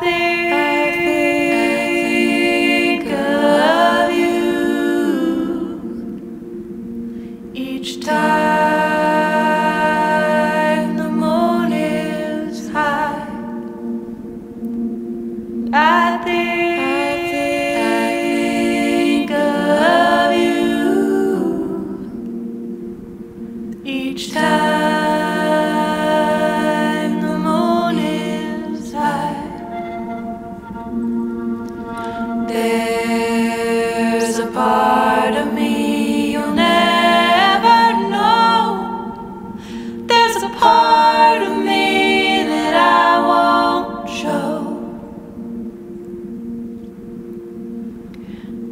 think of you each time the moon is high. I think of you each time part of me you'll never know. There's a part of me that I won't show.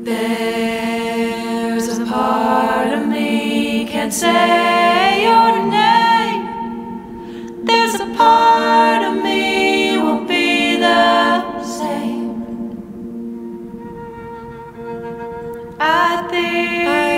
There's a part of me can't say I think